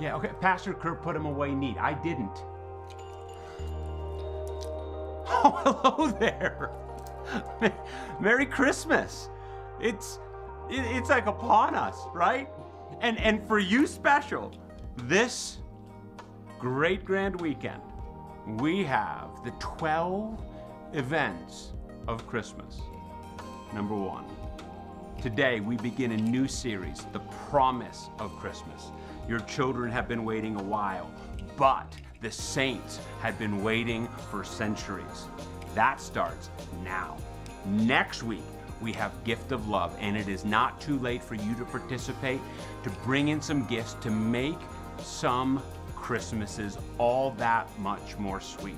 Yeah, okay. Pastor Kurt put them away neat. I didn't. Oh, hello there. Merry Christmas. It's it, it's like upon us, right? And and for you special, this great grand weekend, we have the 12 events of Christmas. Number 1. Today we begin a new series, The Promise of Christmas. Your children have been waiting a while, but the saints had been waiting for centuries. That starts now. Next week, we have Gift of Love, and it is not too late for you to participate, to bring in some gifts, to make some Christmases all that much more sweet.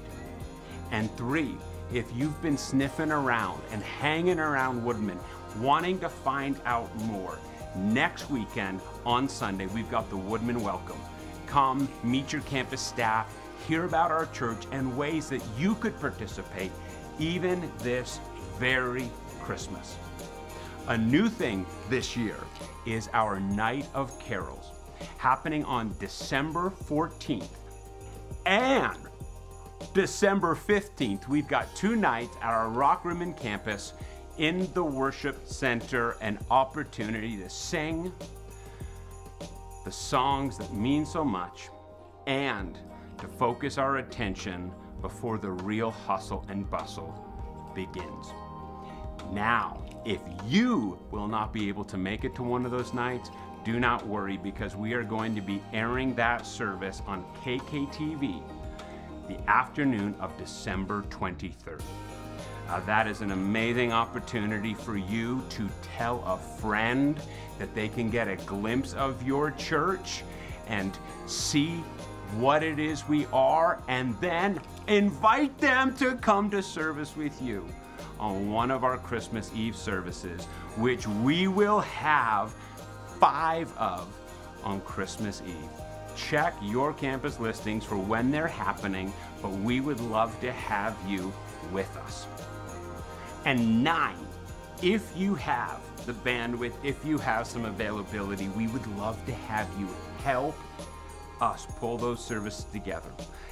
And three, if you've been sniffing around and hanging around Woodmen, wanting to find out more, next weekend on Sunday, we've got the Woodmen Welcome. Come, meet your campus staff, hear about our church and ways that you could participate even this very Christmas. A new thing this year is our Night of Carols, happening on December 14th and December 15th. We've got two nights at our Rockrimmon campus in the worship center, an opportunity to sing the songs that mean so much and to focus our attention before the real hustle and bustle begins. Now, if you will not be able to make it to one of those nights, do not worry because we are going to be airing that service on KKTV the afternoon of December 23rd. Uh, that is an amazing opportunity for you to tell a friend that they can get a glimpse of your church and see what it is we are, and then invite them to come to service with you on one of our Christmas Eve services, which we will have five of on Christmas Eve. Check your campus listings for when they're happening, but we would love to have you with us. And nine, if you have the bandwidth, if you have some availability, we would love to have you help us pull those services together.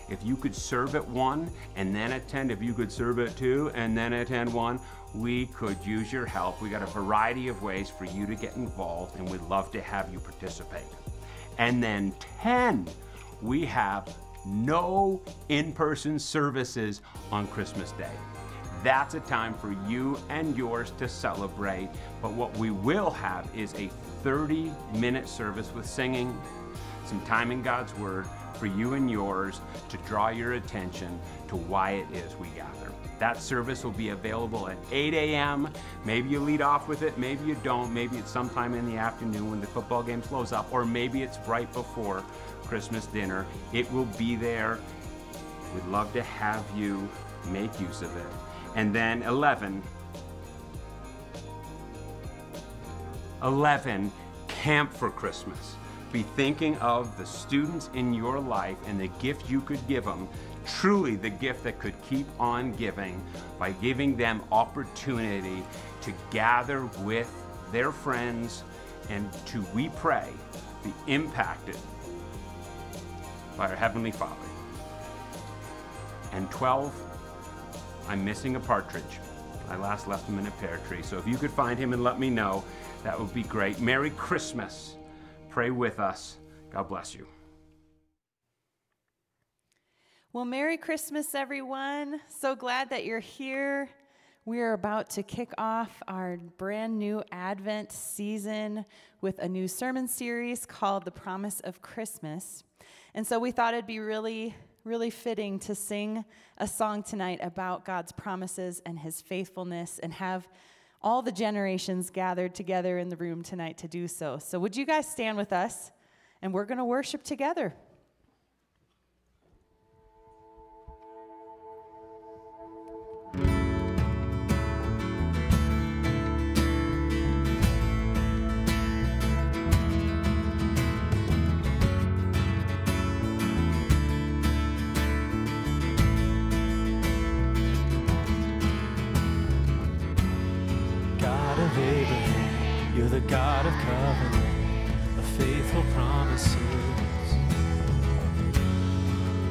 If you could serve at one and then attend, if you could serve at two and then attend one, we could use your help. We got a variety of ways for you to get involved and we'd love to have you participate. And then 10, we have no in-person services on Christmas Day. That's a time for you and yours to celebrate. But what we will have is a 30 minute service with singing, some time in God's Word for you and yours to draw your attention to why it is we gather. That service will be available at 8 a.m. Maybe you lead off with it, maybe you don't. Maybe it's sometime in the afternoon when the football game slows up, or maybe it's right before Christmas dinner. It will be there. We'd love to have you make use of it. And then 11, 11, Camp for Christmas. Be thinking of the students in your life and the gift you could give them, truly the gift that could keep on giving by giving them opportunity to gather with their friends and to, we pray, be impacted by our Heavenly Father. And 12, I'm missing a partridge. I last left him in a pear tree. So if you could find him and let me know, that would be great. Merry Christmas pray with us. God bless you. Well, Merry Christmas, everyone. So glad that you're here. We are about to kick off our brand new Advent season with a new sermon series called The Promise of Christmas. And so we thought it'd be really, really fitting to sing a song tonight about God's promises and his faithfulness and have all the generations gathered together in the room tonight to do so. So, would you guys stand with us? And we're going to worship together. the God of covenant, of faithful promises.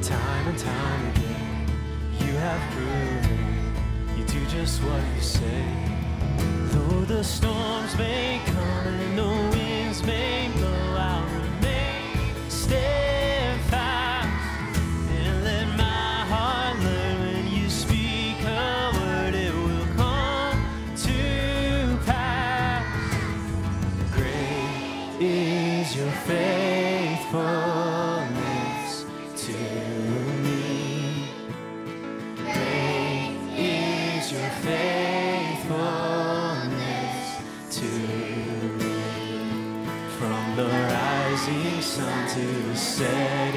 Time and time again, you have proven you do just what you say. Though the storms may come and the winds may blow. unto to say.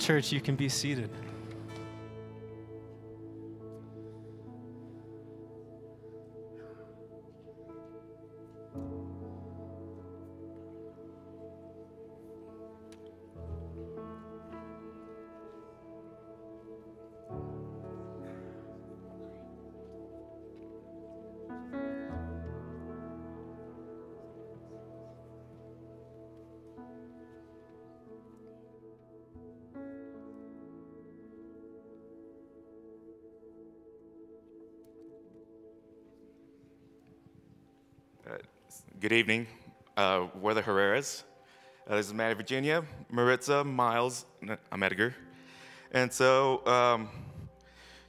Church, you can be seated. Good evening. Uh, we're the Herreras. Uh, this is Maddie, Virginia, Maritza, Miles, I'm Edgar. And so um,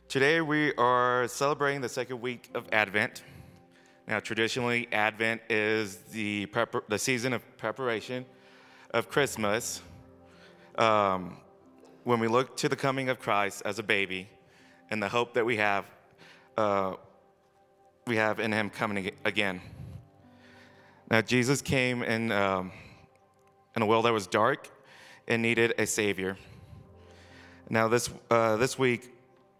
today we are celebrating the second week of Advent. Now, traditionally, Advent is the, the season of preparation of Christmas. Um, when we look to the coming of Christ as a baby and the hope that we have, uh, we have in Him coming again. Now, Jesus came in, um, in a world that was dark and needed a Savior. Now, this, uh, this week,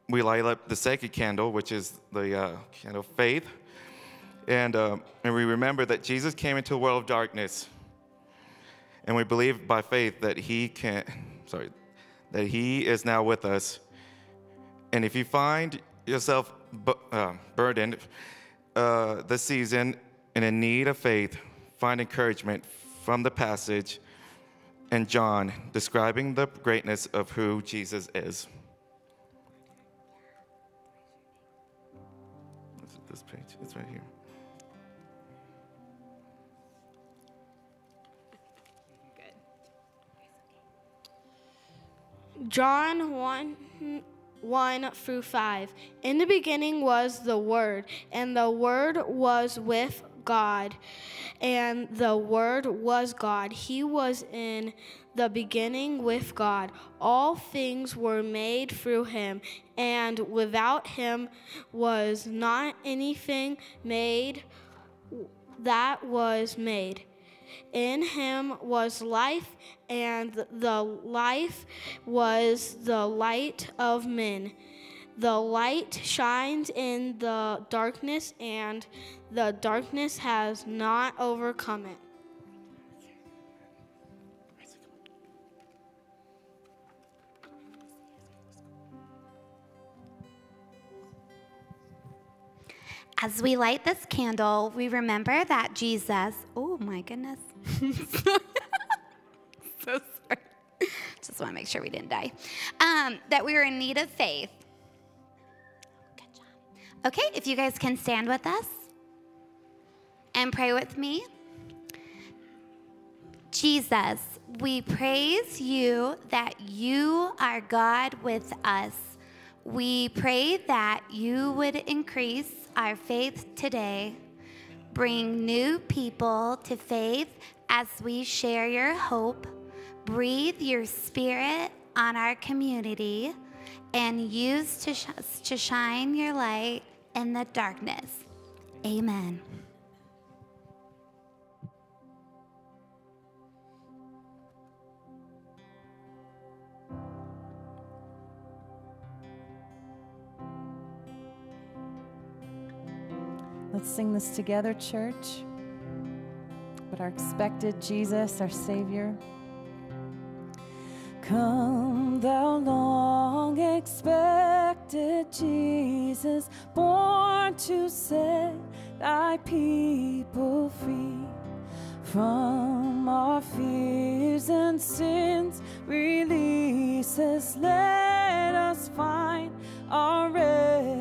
we light up the second candle, which is the uh, candle of faith. And, uh, and we remember that Jesus came into a world of darkness. And we believe by faith that He can, sorry, that He is now with us. And if you find yourself bu- uh, burdened uh, this season and in need of faith, find encouragement from the passage in John describing the greatness of who Jesus is. Is it this page? It's right here. John 1 1 through 5. In the beginning was the Word, and the Word was with God, and the Word was God. He was in the beginning with God. All things were made through him, and without him was not anything made that was made. In him was life, and the life was the light of men. The light shines in the darkness, and the darkness has not overcome it. As we light this candle, we remember that Jesus, oh my goodness. so sorry. Just want to make sure we didn't die. Um, that we were in need of faith. Okay, if you guys can stand with us and pray with me. Jesus, we praise you that you are God with us. We pray that you would increase our faith today, bring new people to faith as we share your hope, breathe your spirit on our community, and use to, sh- to shine your light in the darkness. Amen. Let's sing this together, church. But our expected Jesus, our Savior. Come, thou long expected Jesus, born to set thy people free from our fears and sins. Release us, let us find our rest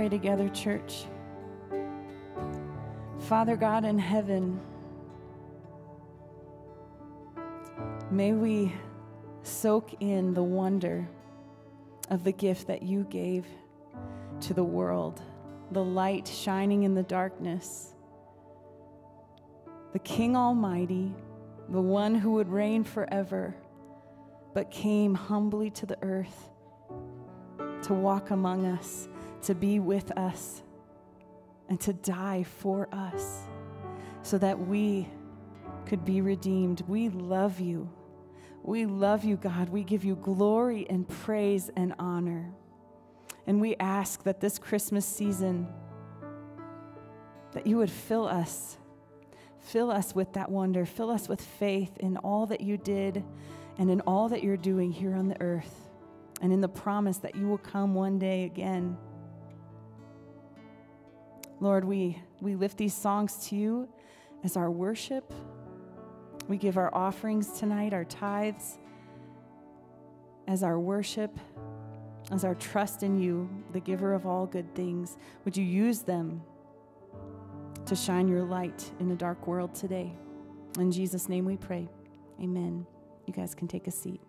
pray together, church. Father God in heaven, may we soak in the wonder of the gift that you gave to the world, the light shining in the darkness, the King Almighty, the one who would reign forever, but came humbly to the earth to walk among us, to be with us, and to die for us so that we could be redeemed. We love you. We love you, God. We give you glory and praise and honor. And we ask that this Christmas season that you would fill us fill us with that wonder, fill us with faith in all that you did and in all that you're doing here on the earth and in the promise that you will come one day again. Lord, we, we lift these songs to you as our worship. We give our offerings tonight, our tithes. as our worship, as our trust in you, the giver of all good things, would you use them to shine your light in a dark world today? In Jesus' name we pray. Amen. You guys can take a seat.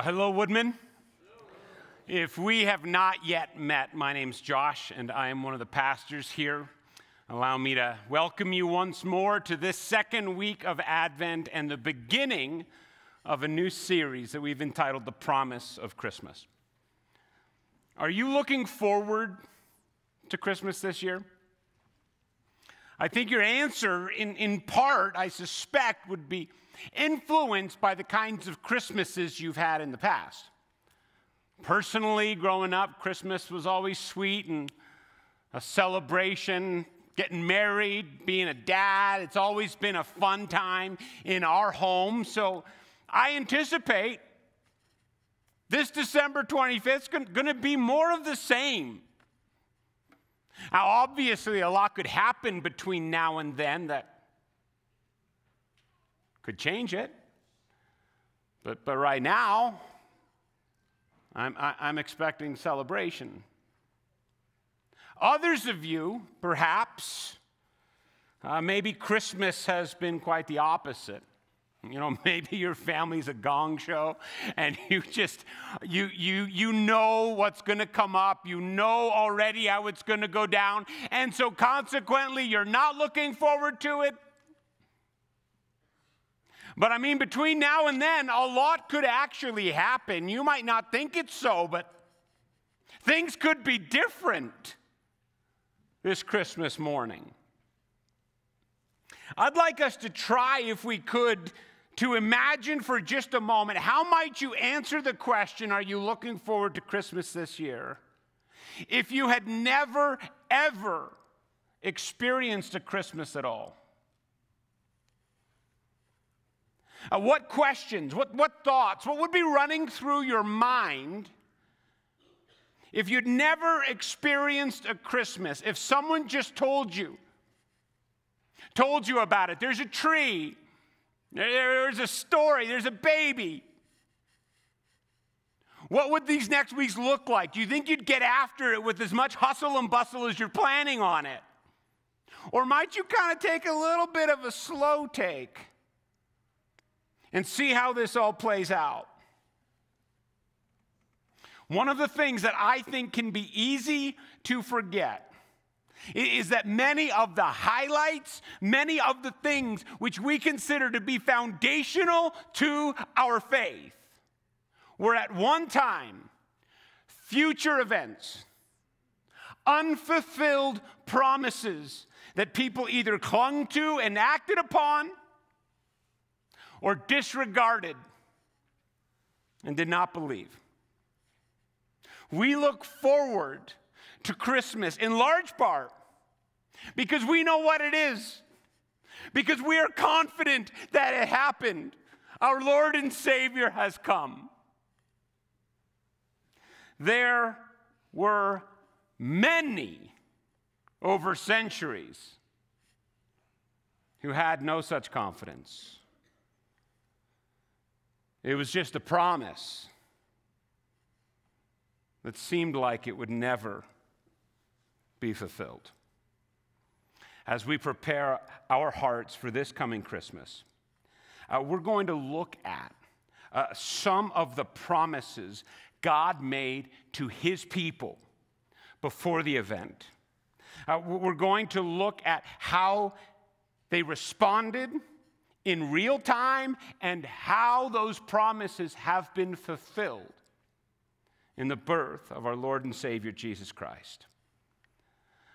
Well, hello, Woodmen. If we have not yet met, my name's Josh, and I am one of the pastors here. Allow me to welcome you once more to this second week of Advent and the beginning of a new series that we've entitled The Promise of Christmas. Are you looking forward to Christmas this year? I think your answer, in, in part, I suspect, would be influenced by the kinds of Christmases you've had in the past. Personally, growing up, Christmas was always sweet and a celebration. Getting married, being a dad, it's always been a fun time in our home. So I anticipate this December 25th is going to be more of the same. Now, obviously, a lot could happen between now and then that could change it. But, but right now, I'm, I, am expecting celebration. Others of you, perhaps, uh, maybe Christmas has been quite the opposite. You know, maybe your family's a gong show and you just you you you know what's going to come up. You know already how it's going to go down. And so consequently, you're not looking forward to it. But I mean, between now and then, a lot could actually happen. You might not think it's so, but things could be different this Christmas morning. I'd like us to try, if we could, to imagine for just a moment how might you answer the question Are you looking forward to Christmas this year? If you had never, ever experienced a Christmas at all. Uh, what questions, what, what thoughts, what would be running through your mind if you'd never experienced a Christmas? If someone just told you, told you about it, there's a tree, there's a story, there's a baby. What would these next weeks look like? Do you think you'd get after it with as much hustle and bustle as you're planning on it? Or might you kind of take a little bit of a slow take? And see how this all plays out. One of the things that I think can be easy to forget is that many of the highlights, many of the things which we consider to be foundational to our faith were at one time future events, unfulfilled promises that people either clung to and acted upon or disregarded and did not believe. We look forward to Christmas in large part because we know what it is, because we are confident that it happened. Our Lord and Savior has come. There were many over centuries who had no such confidence. It was just a promise that seemed like it would never be fulfilled. As we prepare our hearts for this coming Christmas, uh, we're going to look at uh, some of the promises God made to his people before the event. Uh, we're going to look at how they responded in real time and how those promises have been fulfilled in the birth of our Lord and Savior Jesus Christ.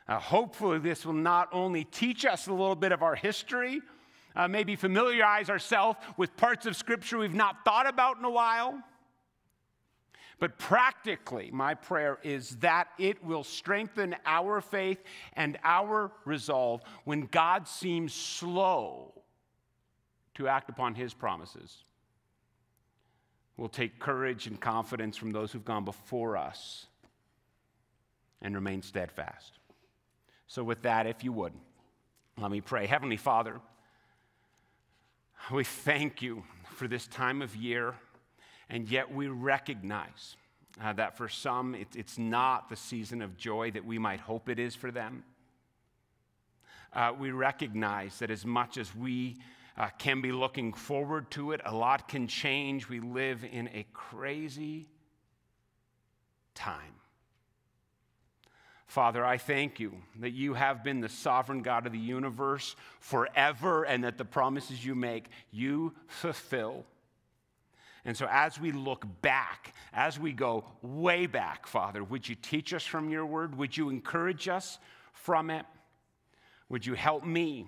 Uh, hopefully, this will not only teach us a little bit of our history, uh, maybe familiarize ourselves with parts of Scripture we've not thought about in a while. But practically, my prayer is that it will strengthen our faith and our resolve when God seems slow to act upon his promises. We'll take courage and confidence from those who've gone before us and remain steadfast. So, with that, if you would, let me pray. Heavenly Father, we thank you for this time of year, and yet we recognize uh, that for some it, it's not the season of joy that we might hope it is for them. Uh, we recognize that as much as we uh, can be looking forward to it, a lot can change. We live in a crazy time. Father, I thank you that you have been the sovereign God of the universe forever and that the promises you make, you fulfill. And so, as we look back, as we go way back, Father, would you teach us from your word? Would you encourage us from it? Would you help me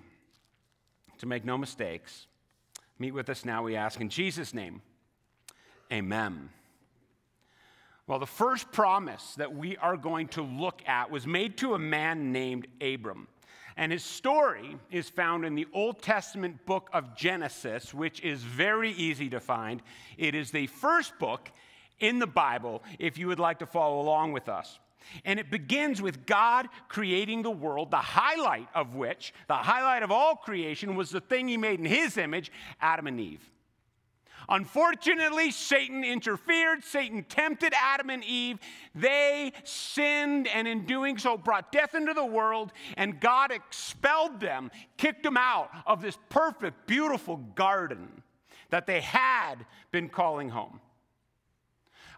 to make no mistakes? Meet with us now, we ask. In Jesus' name, amen. Well, the first promise that we are going to look at was made to a man named Abram. And his story is found in the Old Testament book of Genesis, which is very easy to find. It is the first book in the Bible, if you would like to follow along with us. And it begins with God creating the world, the highlight of which, the highlight of all creation, was the thing he made in his image, Adam and Eve. Unfortunately, Satan interfered. Satan tempted Adam and Eve. They sinned, and in doing so, brought death into the world, and God expelled them, kicked them out of this perfect, beautiful garden that they had been calling home.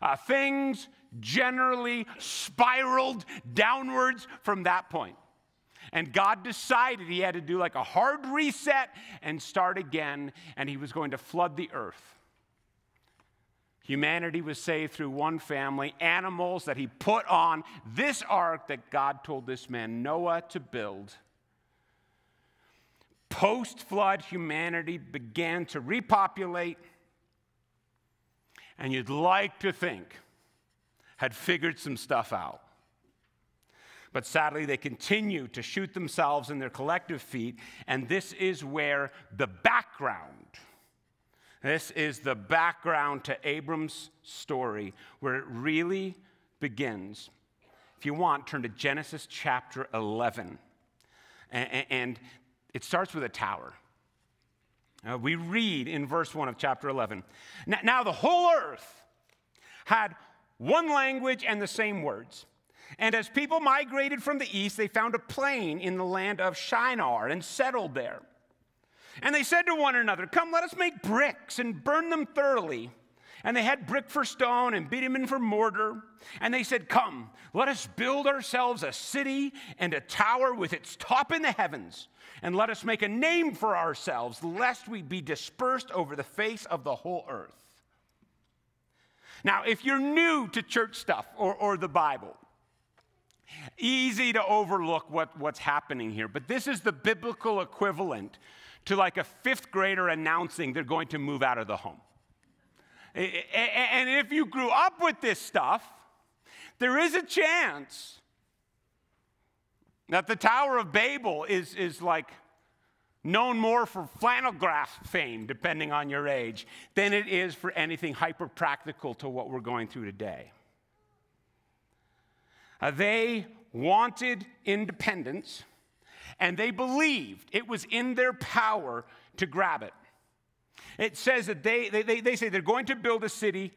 Uh, things generally spiraled downwards from that point. And God decided he had to do like a hard reset and start again, and he was going to flood the earth. Humanity was saved through one family, animals that he put on this ark that God told this man Noah to build. Post flood, humanity began to repopulate, and you'd like to think had figured some stuff out. But sadly, they continue to shoot themselves in their collective feet, and this is where the background this is the background to Abram's story, where it really begins. If you want, turn to Genesis chapter 11. And it starts with a tower. Uh, we read in verse 1 of chapter 11 Now the whole earth had one language and the same words. And as people migrated from the east, they found a plain in the land of Shinar and settled there. And they said to one another, Come, let us make bricks and burn them thoroughly. And they had brick for stone and bitumen for mortar. And they said, Come, let us build ourselves a city and a tower with its top in the heavens. And let us make a name for ourselves, lest we be dispersed over the face of the whole earth. Now, if you're new to church stuff or, or the Bible, easy to overlook what, what's happening here. But this is the biblical equivalent to like a fifth grader announcing they're going to move out of the home. And if you grew up with this stuff, there is a chance that the Tower of Babel is, is like known more for flannel graph fame, depending on your age, than it is for anything hyper practical to what we're going through today. Uh, they wanted independence, and they believed it was in their power to grab it. It says that they, they, they say they're going to build a city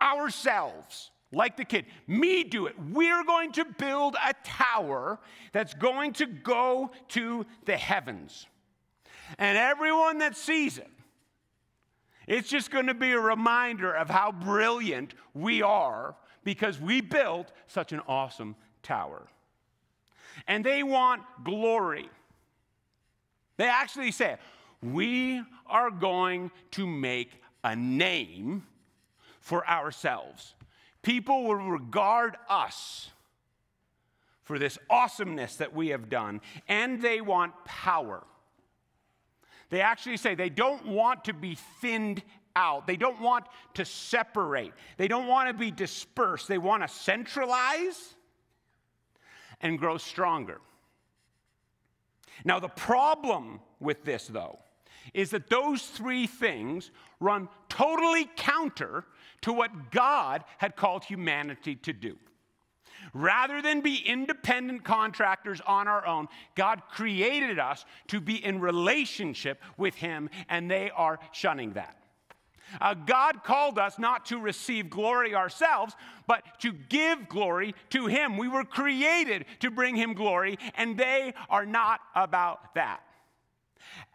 ourselves, like the kid. Me do it. We're going to build a tower that's going to go to the heavens. And everyone that sees it, it's just going to be a reminder of how brilliant we are because we built such an awesome tower. And they want glory. They actually say, we are going to make a name for ourselves. People will regard us for this awesomeness that we have done, and they want power. They actually say they don't want to be thinned out. They don't want to separate. They don't want to be dispersed. They want to centralize and grow stronger. Now, the problem with this, though, is that those three things run totally counter to what God had called humanity to do. Rather than be independent contractors on our own, God created us to be in relationship with Him, and they are shunning that. Uh, God called us not to receive glory ourselves, but to give glory to Him. We were created to bring Him glory, and they are not about that.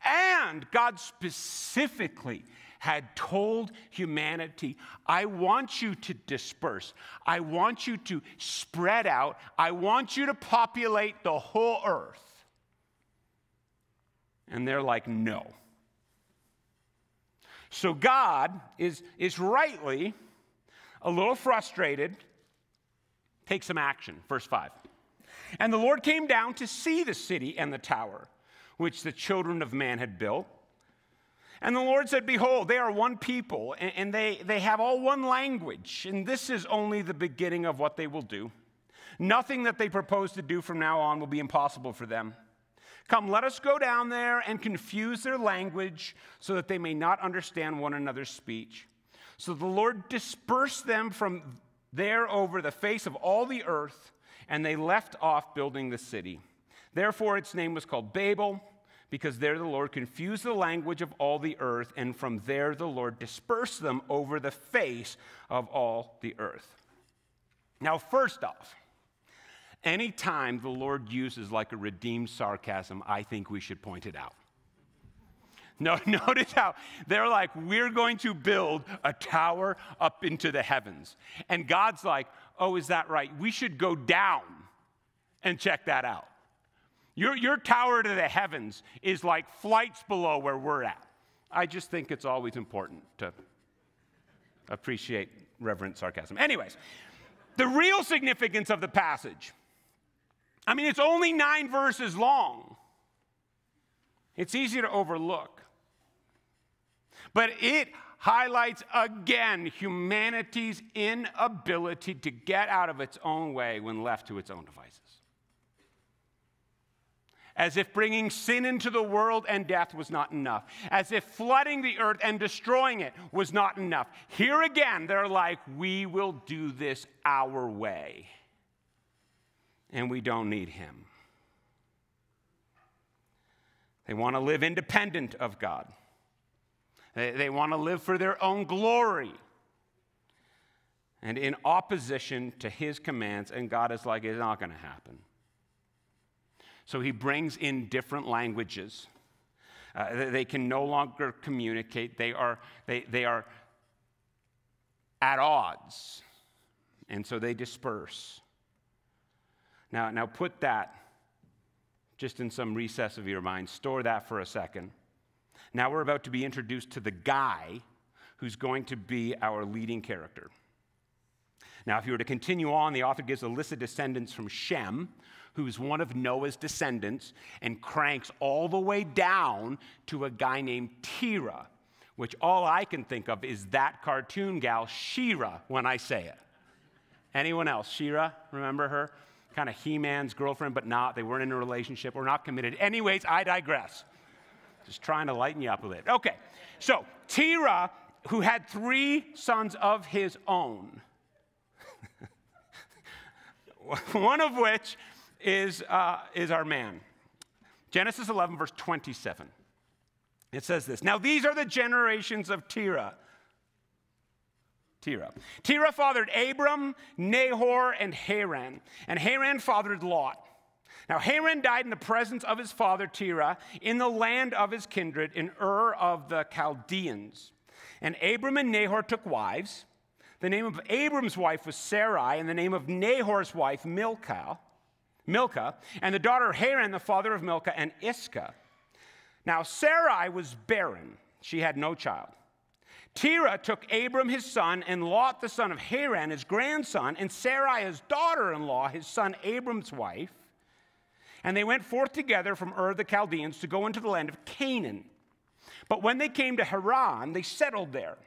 And God specifically had told humanity, I want you to disperse. I want you to spread out. I want you to populate the whole earth. And they're like, no. So God is, is rightly a little frustrated. Take some action. Verse 5. And the Lord came down to see the city and the tower which the children of man had built. And the Lord said, Behold, they are one people, and they, they have all one language, and this is only the beginning of what they will do. Nothing that they propose to do from now on will be impossible for them. Come, let us go down there and confuse their language so that they may not understand one another's speech. So the Lord dispersed them from there over the face of all the earth, and they left off building the city. Therefore, its name was called Babel, because there the Lord confused the language of all the earth, and from there the Lord dispersed them over the face of all the earth. Now, first off, anytime the Lord uses like a redeemed sarcasm, I think we should point it out. No, notice how they're like, we're going to build a tower up into the heavens. And God's like, oh, is that right? We should go down and check that out. Your, your tower to the heavens is like flights below where we're at. I just think it's always important to appreciate reverent sarcasm. Anyways, the real significance of the passage I mean, it's only nine verses long, it's easy to overlook. But it highlights again humanity's inability to get out of its own way when left to its own devices as if bringing sin into the world and death was not enough, as if flooding the earth and destroying it was not enough. Here again, they're like, we will do this our way, and we don't need him. They want to live independent of God. They, they want to live for their own glory and in opposition to his commands. And God is like, it's not going to happen. So he brings in different languages. Uh, they can no longer communicate. They are, they, they are at odds. And so they disperse. Now, now put that just in some recess of your mind. Store that for a second. Now we're about to be introduced to the guy who's going to be our leading character. Now, if you were to continue on, the author gives a list of descendants from Shem, who's one of Noah's descendants, and cranks all the way down to a guy named Terah, which all I can think of is that cartoon gal, She-Ra, when I say it. Anyone else? She-Ra, remember her? Kind of He Man's girlfriend, but not. They weren't in a relationship or not committed. Anyways, I digress. Just trying to lighten you up a bit. Okay, so Terah, who had three sons of his own, one of which is, uh, is our man. Genesis 11, verse 27. It says this Now these are the generations of Terah. Terah. Terah fathered Abram, Nahor, and Haran. And Haran fathered Lot. Now Haran died in the presence of his father Terah in the land of his kindred in Ur of the Chaldeans. And Abram and Nahor took wives. The name of Abram's wife was Sarai, and the name of Nahor's wife Milcah. Milcah, and the daughter of Haran, the father of Milcah, and Iscah. Now Sarai was barren; she had no child. Terah took Abram his son, and Lot the son of Haran his grandson, and Sarai his daughter-in-law, his son Abram's wife. And they went forth together from Ur the Chaldeans to go into the land of Canaan. But when they came to Haran, they settled there.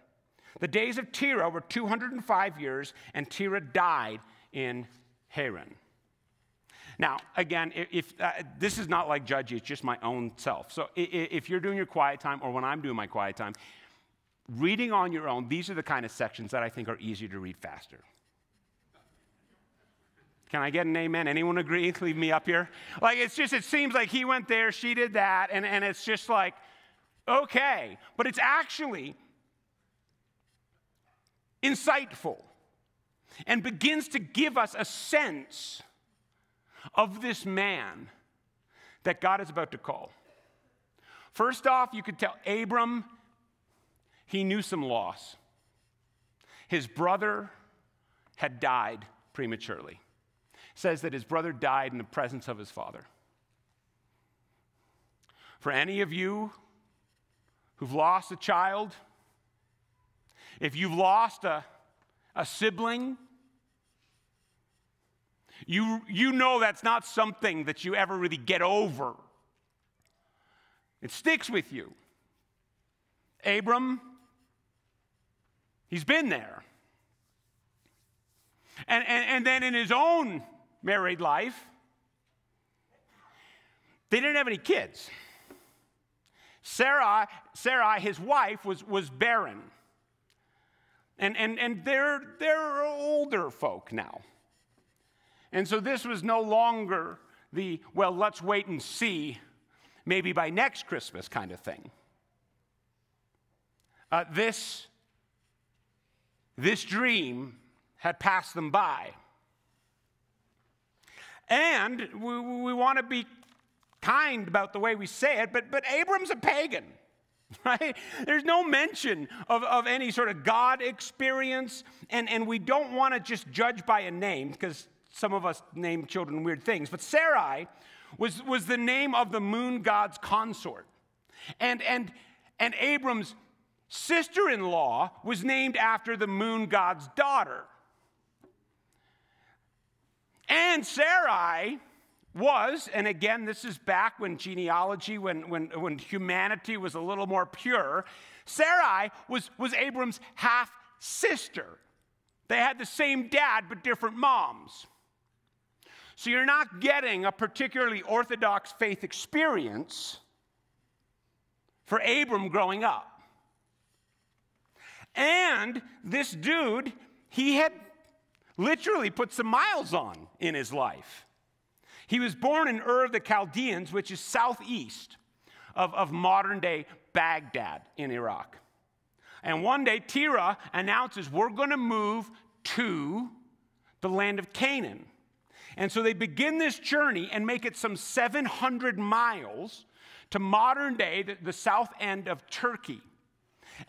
The days of Terah were 205 years, and Terah died in Haran. Now, again, if uh, this is not like judgy, it's just my own self. So if you're doing your quiet time or when I'm doing my quiet time, reading on your own, these are the kind of sections that I think are easier to read faster. Can I get an amen? Anyone agree? Leave me up here. Like, it's just, it seems like he went there, she did that, and, and it's just like, okay. But it's actually insightful and begins to give us a sense of this man that God is about to call. First off, you could tell Abram, he knew some loss. His brother had died prematurely. It says that his brother died in the presence of his father. For any of you who've lost a child, if you've lost a, a sibling, you, you know that's not something that you ever really get over. It sticks with you. Abram, he's been there. And, and, and then in his own married life, they didn't have any kids. Sarah, Sarah his wife, was, was barren. And, and, and they're, they're older folk now. And so this was no longer the, well, let's wait and see, maybe by next Christmas kind of thing. Uh, this, this dream had passed them by. And we, we want to be kind about the way we say it, but, but Abram's a pagan. Right? There's no mention of, of any sort of God experience, and, and we don't want to just judge by a name because some of us name children weird things, but Sarai was, was the name of the moon god's consort. And, and, and Abram's sister in law was named after the moon god's daughter. And Sarai was, and again, this is back when genealogy, when, when, when humanity was a little more pure, Sarai was, was Abram's half sister. They had the same dad, but different moms. So you're not getting a particularly orthodox faith experience for Abram growing up. And this dude, he had literally put some miles on in his life. He was born in Ur of the Chaldeans, which is southeast of, of modern day Baghdad in Iraq. And one day, Terah announces, We're going to move to the land of Canaan. And so they begin this journey and make it some 700 miles to modern day, the, the south end of Turkey.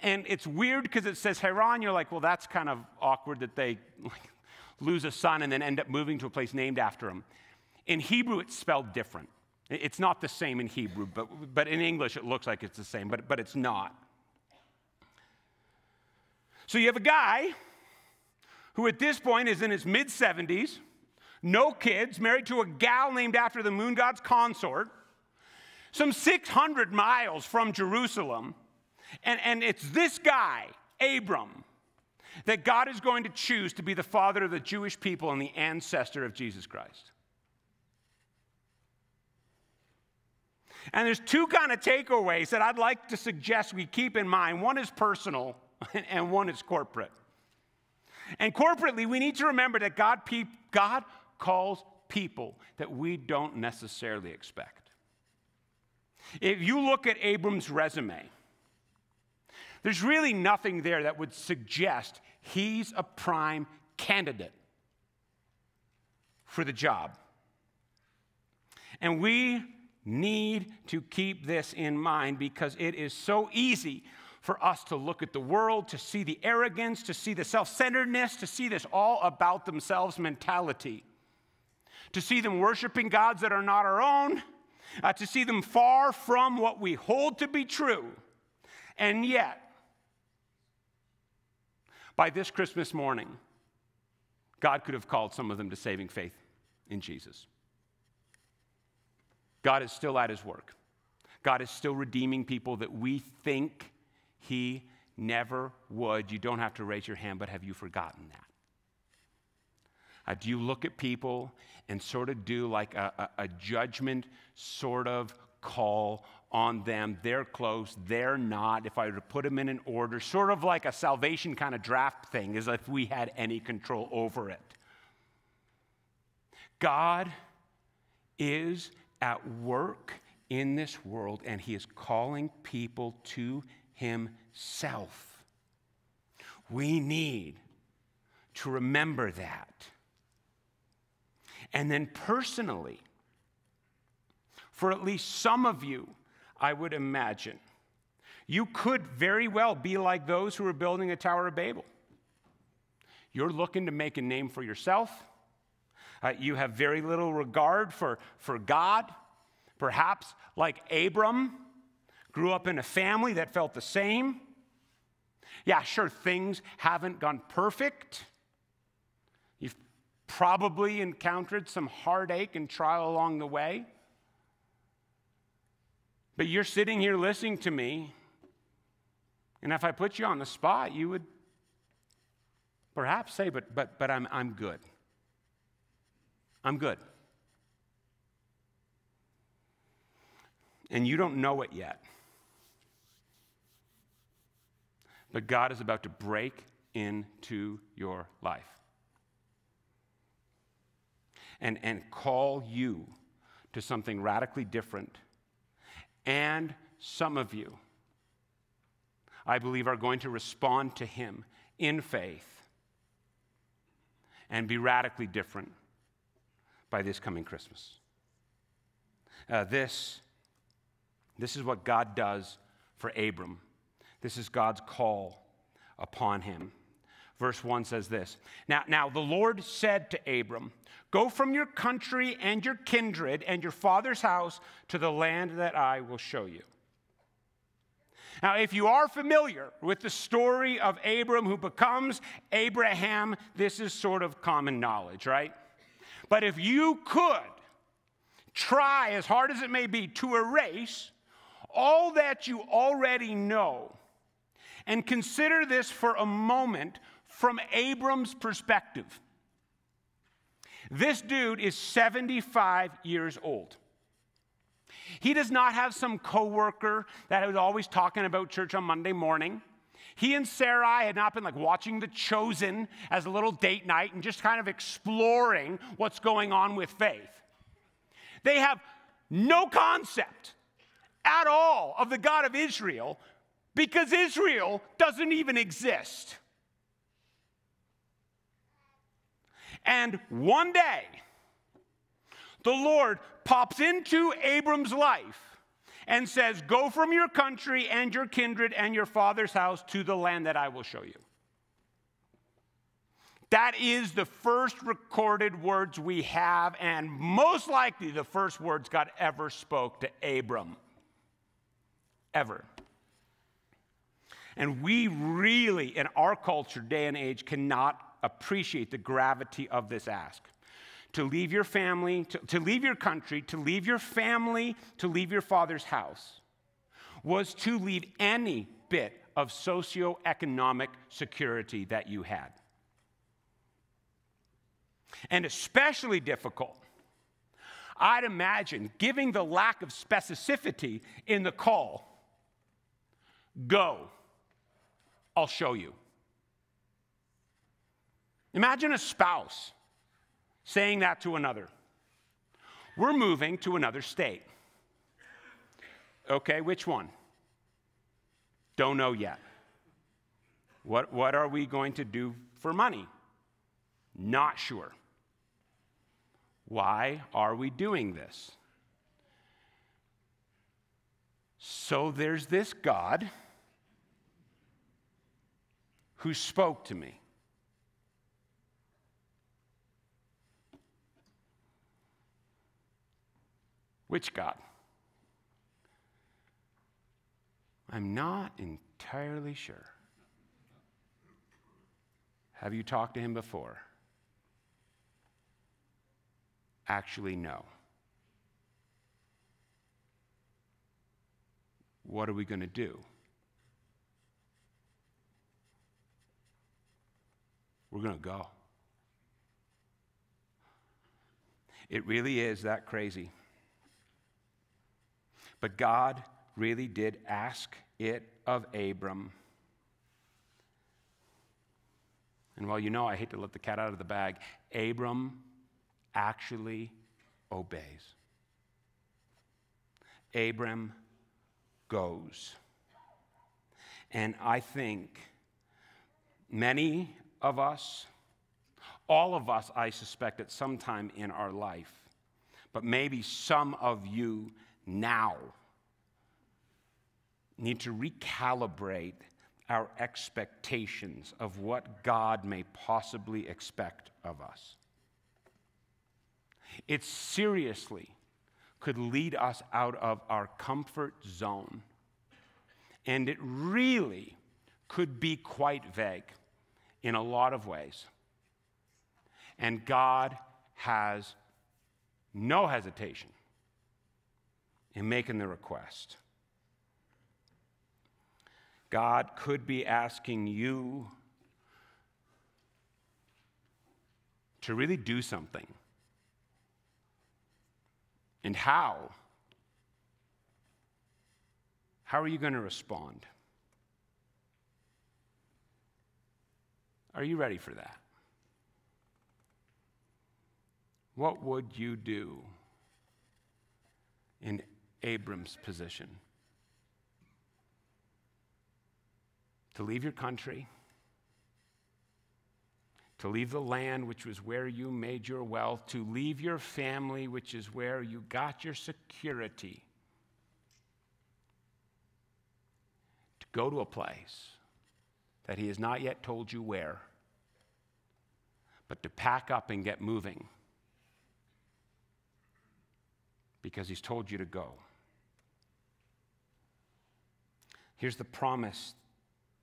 And it's weird because it says Haran. You're like, well, that's kind of awkward that they like, lose a son and then end up moving to a place named after him. In Hebrew, it's spelled different. It's not the same in Hebrew, but, but in English, it looks like it's the same, but, but it's not. So you have a guy who at this point is in his mid 70s, no kids, married to a gal named after the moon god's consort, some 600 miles from Jerusalem. And, and it's this guy, Abram, that God is going to choose to be the father of the Jewish people and the ancestor of Jesus Christ. And there's two kind of takeaways that I'd like to suggest we keep in mind. One is personal and one is corporate. And corporately, we need to remember that God, God calls people that we don't necessarily expect. If you look at Abram's resume, there's really nothing there that would suggest he's a prime candidate for the job. And we need to keep this in mind because it is so easy for us to look at the world, to see the arrogance, to see the self centeredness, to see this all about themselves mentality, to see them worshiping gods that are not our own, uh, to see them far from what we hold to be true. And yet, by this Christmas morning, God could have called some of them to saving faith in Jesus. God is still at his work. God is still redeeming people that we think he never would. You don't have to raise your hand, but have you forgotten that? Uh, do you look at people and sort of do like a, a, a judgment sort of call on them? They're close, they're not. If I were to put them in an order, sort of like a salvation kind of draft thing, as if we had any control over it. God is at work in this world, and He is calling people to Himself. We need to remember that. And then, personally, for at least some of you, I would imagine, you could very well be like those who are building a Tower of Babel. You're looking to make a name for yourself. Uh, you have very little regard for, for God. Perhaps, like Abram, grew up in a family that felt the same. Yeah, sure, things haven't gone perfect. Probably encountered some heartache and trial along the way. But you're sitting here listening to me, and if I put you on the spot, you would perhaps say, But, but, but I'm, I'm good. I'm good. And you don't know it yet. But God is about to break into your life and, and call you to something radically different. And some of you, I believe, are going to respond to Him in faith and be radically different by this coming Christmas. Uh, this, this is what God does for Abram. This is God's call upon him. Verse 1 says this now, now the Lord said to Abram, Go from your country and your kindred and your father's house to the land that I will show you. Now, if you are familiar with the story of Abram who becomes Abraham, this is sort of common knowledge, right? But if you could try, as hard as it may be, to erase all that you already know and consider this for a moment from Abram's perspective. This dude is 75 years old. He does not have some coworker that was always talking about church on Monday morning. He and Sarai had not been like watching The Chosen as a little date night and just kind of exploring what's going on with faith. They have no concept at all of the God of Israel because Israel doesn't even exist. And one day, the Lord pops into Abram's life and says, Go from your country and your kindred and your father's house to the land that I will show you. That is the first recorded words we have, and most likely the first words God ever spoke to Abram. Ever. And we really, in our culture, day and age, cannot appreciate the gravity of this ask. To leave your family, to, to leave your country, to leave your family, to leave your father's house was to leave any bit of socioeconomic security that you had. And especially difficult, I'd imagine, giving the lack of specificity in the call go, I'll show you. Imagine a spouse saying that to another. We're moving to another state. Okay, which one? Don't know yet. What, what are we going to do for money? Not sure. Why are we doing this? So there's this God who spoke to me. Which God? I'm not entirely sure. Have you talked to him before? Actually, no. What are we going to do? We're going to go. It really is that crazy. But God really did ask it of Abram. And well, you know, I hate to let the cat out of the bag. Abram actually obeys. Abram goes. And I think many of us, all of us, I suspect, at some time in our life, but maybe some of you now need to recalibrate our expectations of what God may possibly expect of us. It seriously could lead us out of our comfort zone. And it really could be quite vague in a lot of ways. And God has no hesitation in making the request. God could be asking you to really do something. And how? How are you going to respond? Are you ready for that? What would you do in Abram's position? To leave your country, to leave the land, which was where you made your wealth, to leave your family, which is where you got your security, to go to a place that He has not yet told you where, but to pack up and get moving because He's told you to go. Here's the promise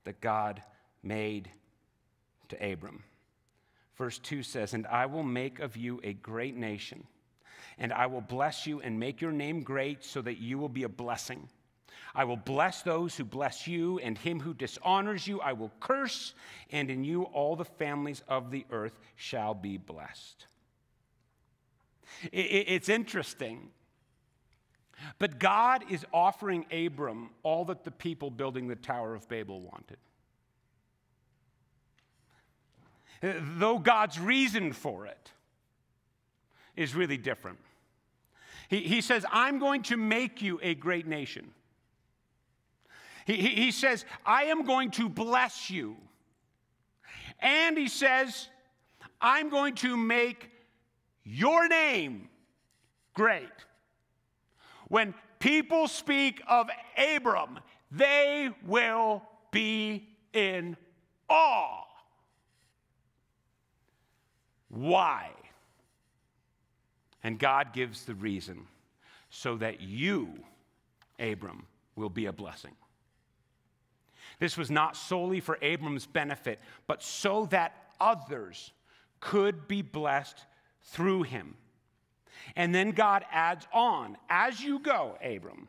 that God made to Abram. Verse 2 says, And I will make of you a great nation, and I will bless you and make your name great so that you will be a blessing. I will bless those who bless you, and him who dishonors you I will curse, and in you all the families of the earth shall be blessed. It's interesting. But God is offering Abram all that the people building the Tower of Babel wanted. Though God's reason for it is really different. He, he says, I'm going to make you a great nation. He, he, he says, I am going to bless you. And he says, I'm going to make your name great. When people speak of Abram, they will be in awe. Why? And God gives the reason so that you, Abram, will be a blessing. This was not solely for Abram's benefit, but so that others could be blessed through him. And then God adds on, as you go, Abram,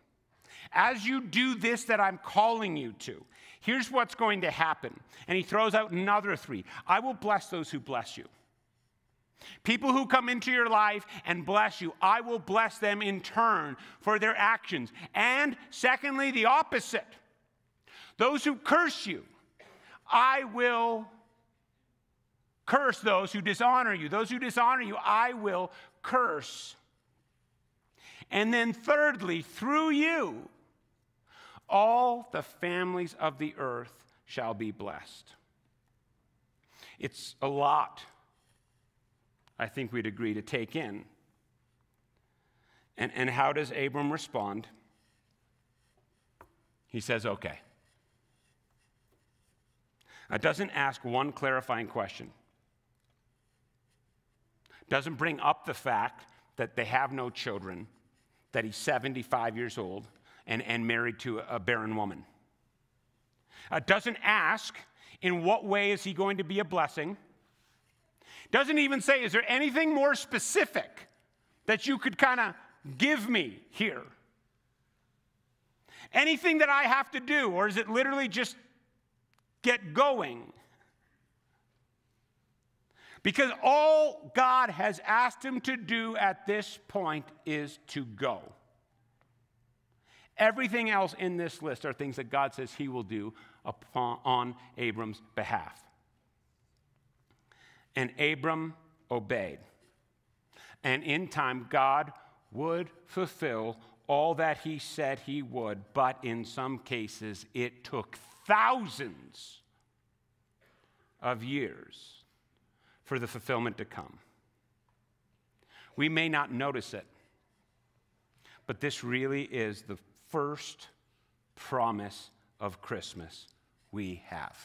as you do this that I'm calling you to, here's what's going to happen. And he throws out another three I will bless those who bless you. People who come into your life and bless you, I will bless them in turn for their actions. And secondly, the opposite those who curse you, I will curse those who dishonor you. Those who dishonor you, I will curse. And then, thirdly, through you, all the families of the earth shall be blessed. It's a lot, I think we'd agree, to take in. And, and how does Abram respond? He says, okay. It doesn't ask one clarifying question. Doesn't bring up the fact that they have no children, that he's 75 years old and, and married to a barren woman. Uh, doesn't ask in what way is he going to be a blessing. Doesn't even say, is there anything more specific that you could kind of give me here? Anything that I have to do, or is it literally just get going? Because all God has asked him to do at this point is to go. Everything else in this list are things that God says he will do upon, on Abram's behalf. And Abram obeyed. And in time, God would fulfill all that he said he would, but in some cases, it took thousands of years for the fulfillment to come. We may not notice it, but this really is the first promise of Christmas we have.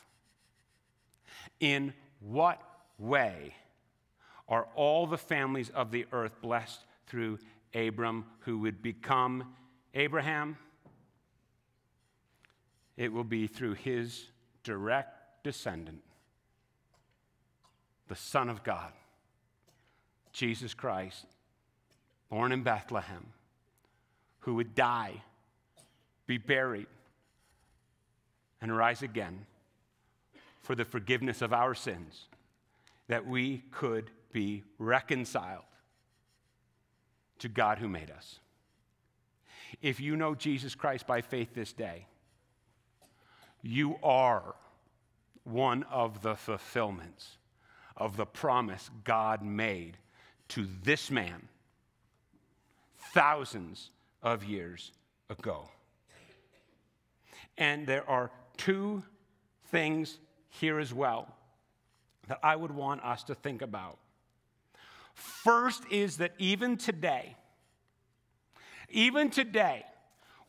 In what way are all the families of the earth blessed through Abram, who would become Abraham? It will be through his direct descendant, the Son of God, Jesus Christ, born in Bethlehem, who would die be buried, and rise again for the forgiveness of our sins, that we could be reconciled to God who made us. If you know Jesus Christ by faith this day, you are one of the fulfillments of the promise God made to this man thousands of years ago. And there are two things here as well that I would want us to think about. First is that even today, even today,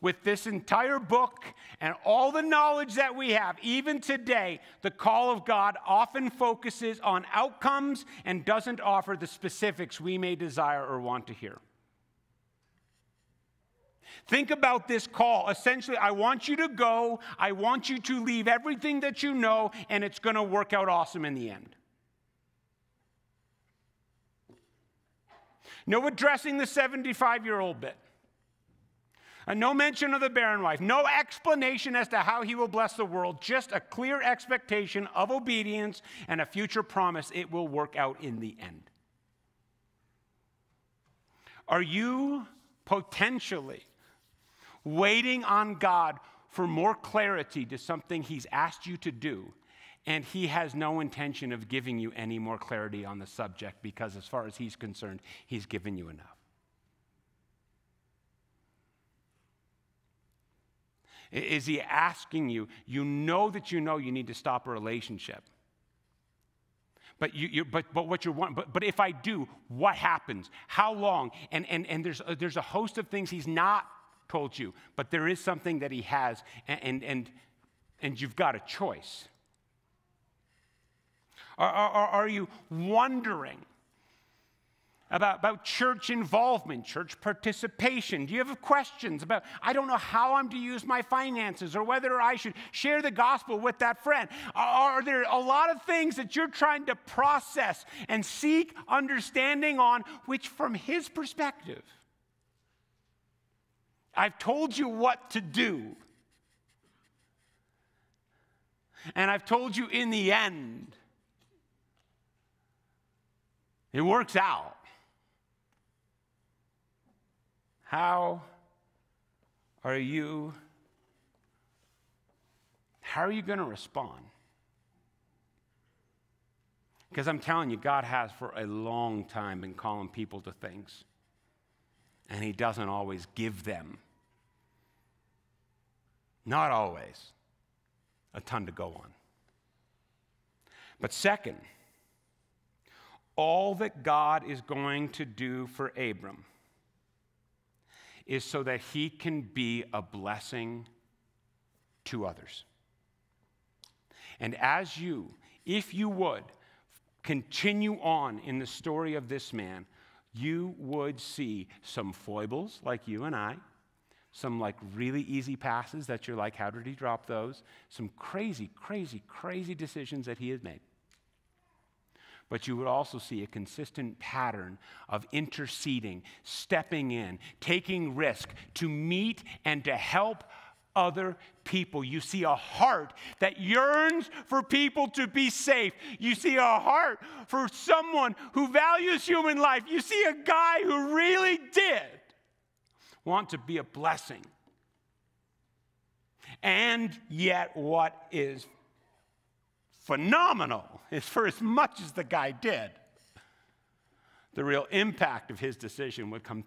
with this entire book and all the knowledge that we have, even today, the call of God often focuses on outcomes and doesn't offer the specifics we may desire or want to hear. Think about this call. Essentially, I want you to go, I want you to leave everything that you know, and it's going to work out awesome in the end. No addressing the 75 year old bit. And no mention of the barren wife. No explanation as to how he will bless the world. Just a clear expectation of obedience and a future promise it will work out in the end. Are you potentially waiting on God for more clarity to something He's asked you to do, and He has no intention of giving you any more clarity on the subject because, as far as He's concerned, He's given you enough. Is He asking you, you know that you know you need to stop a relationship? But, you, but, but what you're wanting, but, but if I do, what happens? How long? And, and, and there's, a, there's a host of things he's not told you, but there is something that he has, and, and, and, and you've got a choice. Are, are, are you wondering? About, about church involvement, church participation? Do you have questions about, I don't know how I'm to use my finances or whether I should share the gospel with that friend? Are there a lot of things that you're trying to process and seek understanding on, which from his perspective, I've told you what to do. And I've told you in the end, it works out. How are you how are you going to respond? Because I'm telling you, God has for a long time been calling people to things, and He doesn't always give them. Not always a ton to go on. But second, all that God is going to do for Abram is so that he can be a blessing to others. And as you, if you would, continue on in the story of this man, you would see some foibles like you and I, some like really easy passes that you're like, how did he drop those? Some crazy, crazy, crazy decisions that he has made but you would also see a consistent pattern of interceding, stepping in, taking risk to meet and to help other people. You see a heart that yearns for people to be safe. You see a heart for someone who values human life. You see a guy who really did want to be a blessing. And yet, what is phenomenal is for as much as the guy did, the real impact of his decision would come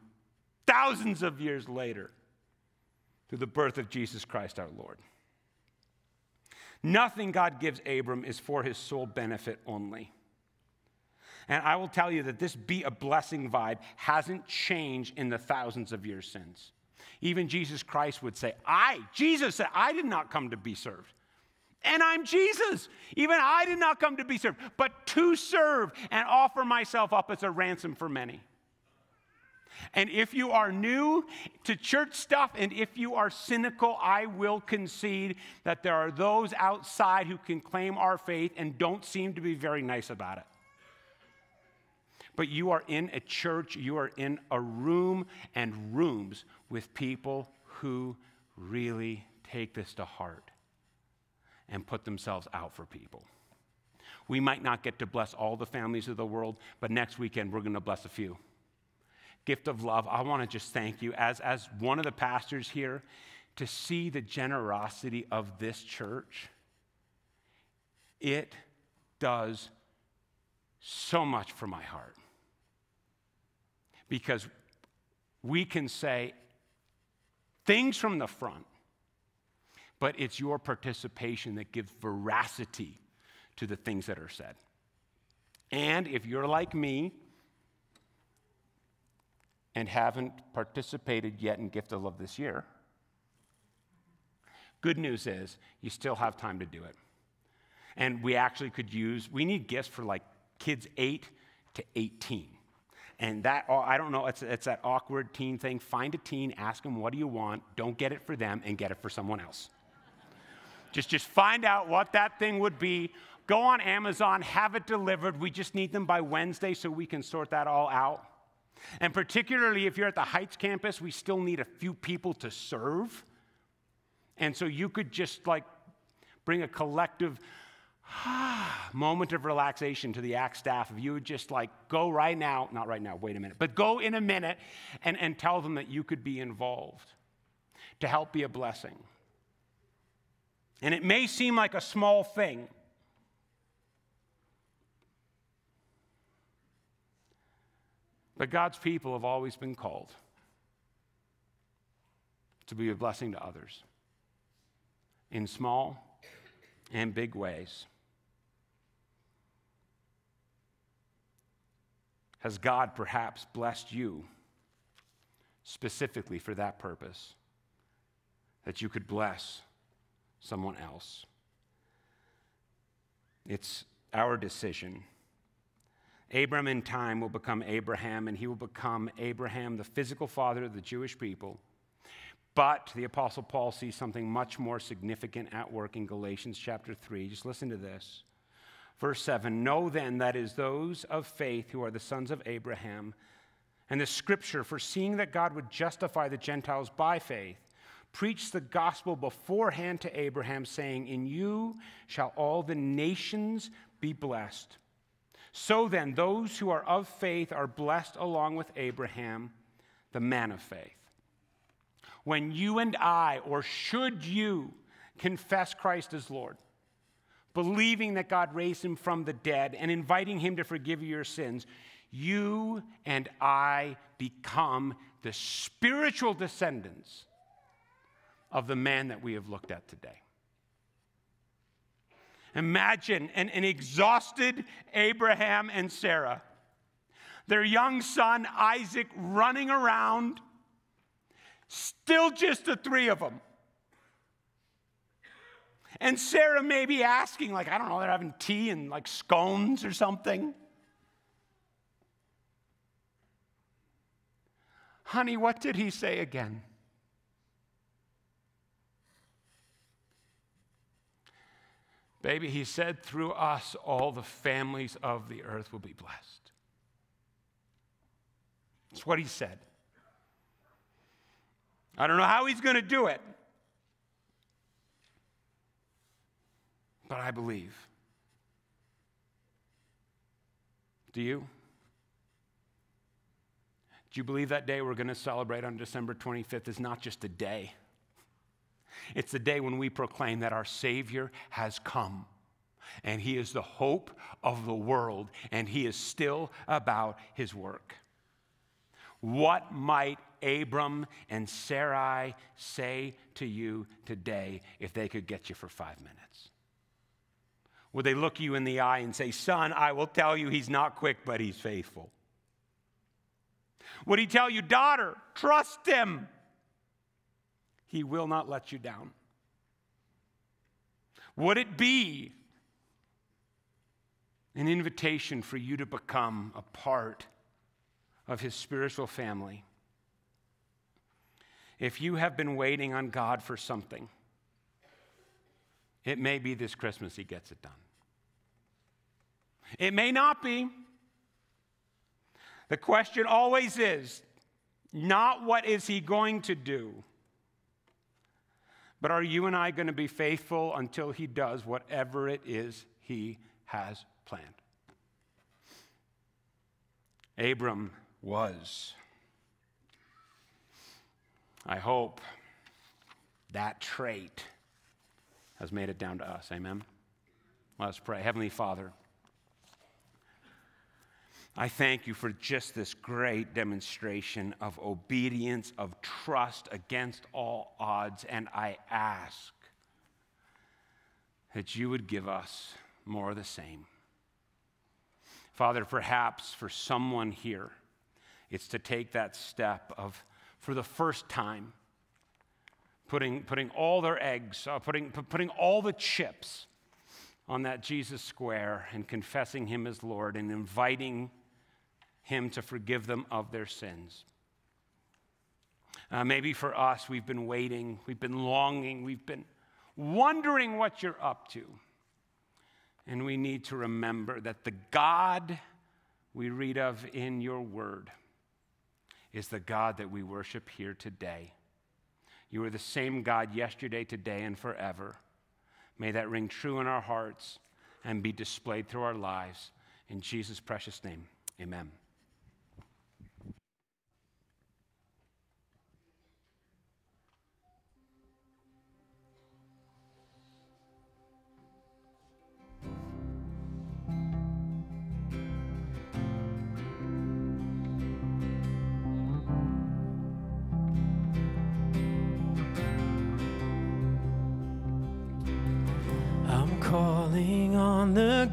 thousands of years later through the birth of Jesus Christ our Lord. Nothing God gives Abram is for his sole benefit only. And I will tell you that this be a blessing vibe hasn't changed in the thousands of years since. Even Jesus Christ would say, I, Jesus said, I did not come to be served, and I'm Jesus. Even I did not come to be served, but to serve and offer myself up as a ransom for many. And if you are new to church stuff and if you are cynical, I will concede that there are those outside who can claim our faith and don't seem to be very nice about it. But you are in a church, you are in a room and rooms with people who really take this to heart and put themselves out for people. We might not get to bless all the families of the world, but next weekend we're going to bless a few. Gift of love, I want to just thank you as, as one of the pastors here to see the generosity of this church. It does so much for my heart. Because we can say things from the front but it's your participation that gives veracity to the things that are said. And if you're like me and haven't participated yet in Gift of Love this year, good news is you still have time to do it. And we actually could use, we need gifts for like kids 8 to 18. And that, oh, I don't know, it's, it's that awkward teen thing. Find a teen, ask them, what do you want? Don't get it for them and get it for someone else. Just, just find out what that thing would be. Go on Amazon, have it delivered. We just need them by Wednesday so we can sort that all out. And particularly if you're at the Heights campus, we still need a few people to serve. And so you could just like bring a collective moment of relaxation to the ACT staff. If you would just like go right now, not right now, wait a minute, but go in a minute and, and tell them that you could be involved to help be a blessing. And it may seem like a small thing. But God's people have always been called to be a blessing to others in small and big ways. Has God perhaps blessed you specifically for that purpose? That you could bless someone else. It's our decision. Abram in time will become Abraham, and he will become Abraham, the physical father of the Jewish people. But the Apostle Paul sees something much more significant at work in Galatians chapter 3. Just listen to this. Verse 7 Know then that is those of faith who are the sons of Abraham. And the scripture, foreseeing that God would justify the Gentiles by faith, preached the gospel beforehand to Abraham, saying, In you shall all the nations be blessed. So then, those who are of faith are blessed along with Abraham, the man of faith. When you and I, or should you, confess Christ as Lord, believing that God raised him from the dead and inviting him to forgive you your sins, you and I become the spiritual descendants of the man that we have looked at today. Imagine an, an exhausted Abraham and Sarah, their young son Isaac running around, still just the three of them. And Sarah may be asking, like, I don't know, they're having tea and like scones or something. Honey, what did he say again? Baby, he said, through us, all the families of the earth will be blessed. That's what he said. I don't know how he's going to do it, but I believe. Do you? Do you believe that day we're going to celebrate on December 25th is not just a day? It's the day when we proclaim that our Savior has come and He is the hope of the world and He is still about His work. What might Abram and Sarai say to you today if they could get you for five minutes? Would they look you in the eye and say, Son, I will tell you he's not quick, but he's faithful? Would he tell you, Daughter, trust him? He will not let you down. Would it be an invitation for you to become a part of His spiritual family? If you have been waiting on God for something, it may be this Christmas He gets it done. It may not be. The question always is not what is He going to do, but are you and I going to be faithful until He does whatever it is He has planned? Abram was. I hope that trait has made it down to us. Amen. Let us pray. Heavenly Father, I thank you for just this great demonstration of obedience, of trust against all odds. And I ask that you would give us more of the same. Father, perhaps for someone here, it's to take that step of, for the first time, putting, putting all their eggs, uh, putting, putting all the chips on that Jesus square and confessing him as Lord and inviting him to forgive them of their sins. Uh, maybe for us, we've been waiting, we've been longing, we've been wondering what you're up to. And we need to remember that the God we read of in your word is the God that we worship here today. You are the same God yesterday, today, and forever. May that ring true in our hearts and be displayed through our lives. In Jesus' precious name, amen.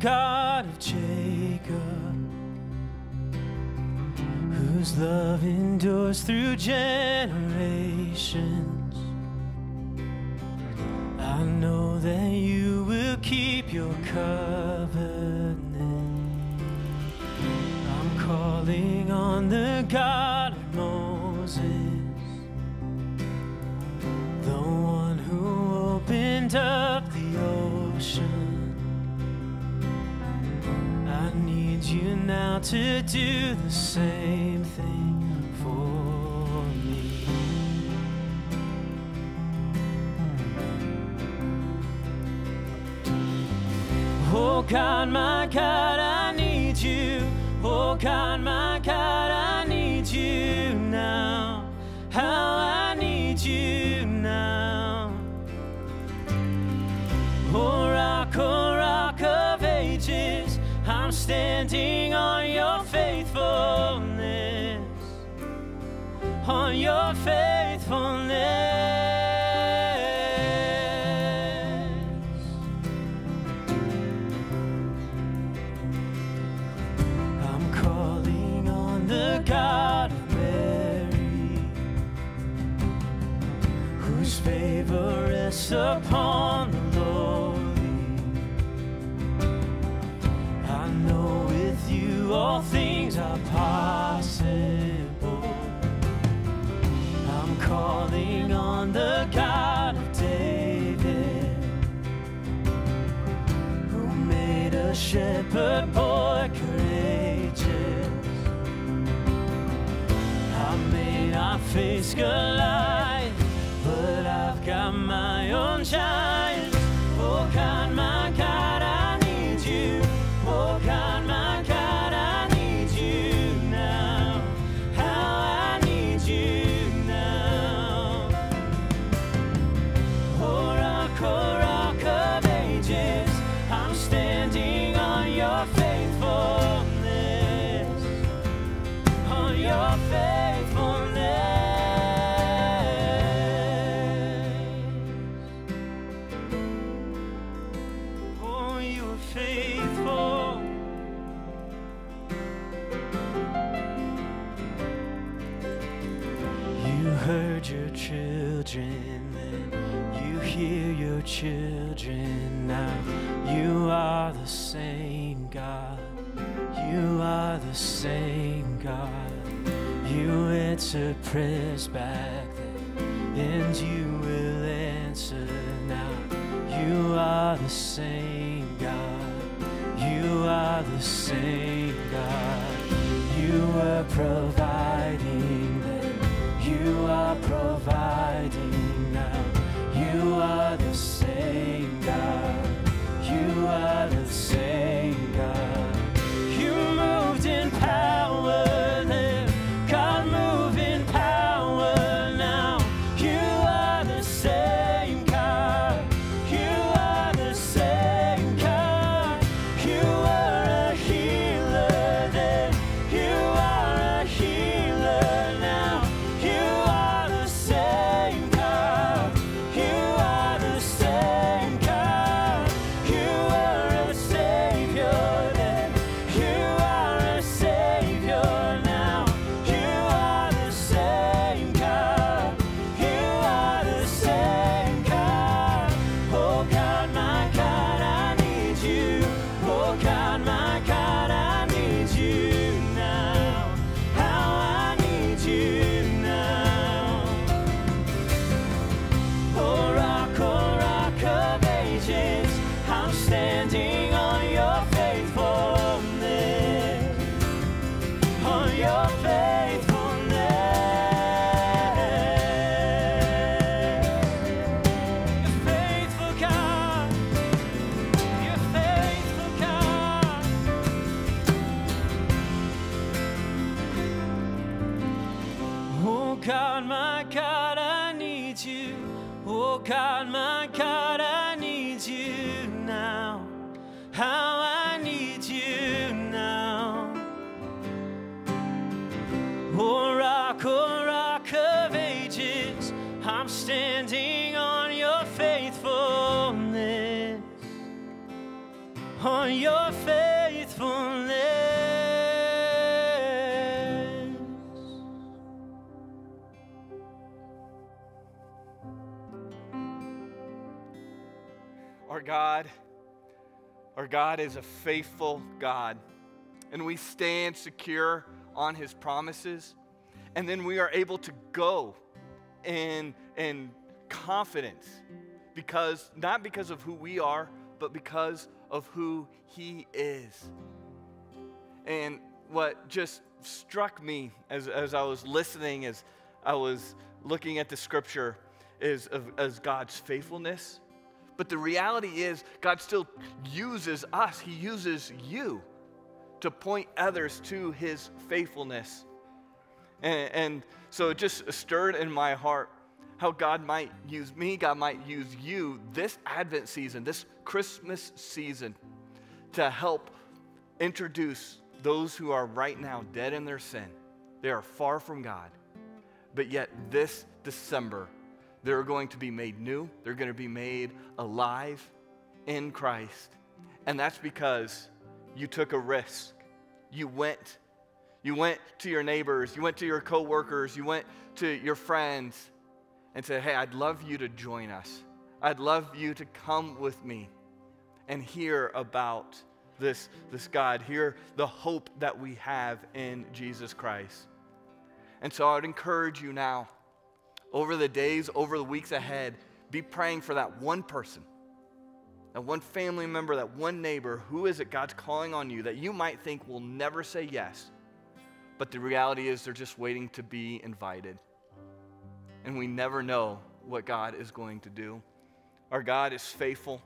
God of Jacob, whose love endures through generations. I know that you will keep your covenant. I'm calling on the God. you now to do the same thing for me. Oh God, my God, I need you. Oh God, my God, I need you now. How I need you. on your faithfulness. shepherd boy courageous. I may not face Goliath. press back. God. Our God is a faithful God, and we stand secure on His promises, and then we are able to go in, in confidence because not because of who we are, but because of who He is. And what just struck me as, as I was listening, as I was looking at the scripture, is of, as God's faithfulness but the reality is, God still uses us, He uses you to point others to His faithfulness. And, and so it just stirred in my heart how God might use me, God might use you this Advent season, this Christmas season, to help introduce those who are right now dead in their sin. They are far from God. But yet, this December, they're going to be made new, they're going to be made alive in Christ. And that's because you took a risk. You went. You went to your neighbors, you went to your coworkers, you went to your friends and said, Hey, I'd love you to join us. I'd love you to come with me and hear about this, this God, hear the hope that we have in Jesus Christ. And so I would encourage you now, over the days, over the weeks ahead, be praying for that one person, that one family member, that one neighbor. Who is it God's calling on you that you might think will never say yes? But the reality is they're just waiting to be invited. And we never know what God is going to do. Our God is faithful.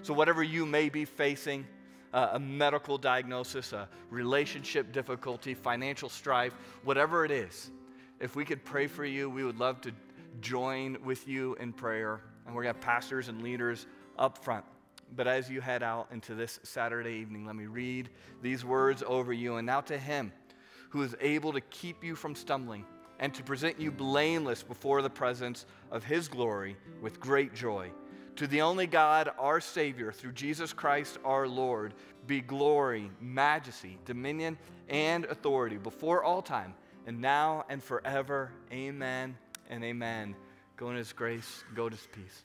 So, whatever you may be facing, uh, a medical diagnosis, a relationship difficulty, financial strife, whatever it is, if we could pray for you, we would love to join with you in prayer. And we're going to have pastors and leaders up front. But as you head out into this Saturday evening, let me read these words over you. And now to Him who is able to keep you from stumbling and to present you blameless before the presence of His glory with great joy. To the only God, our Savior, through Jesus Christ our Lord, be glory, majesty, dominion, and authority before all time, and now and forever. Amen and amen. Go in His grace, go in His peace.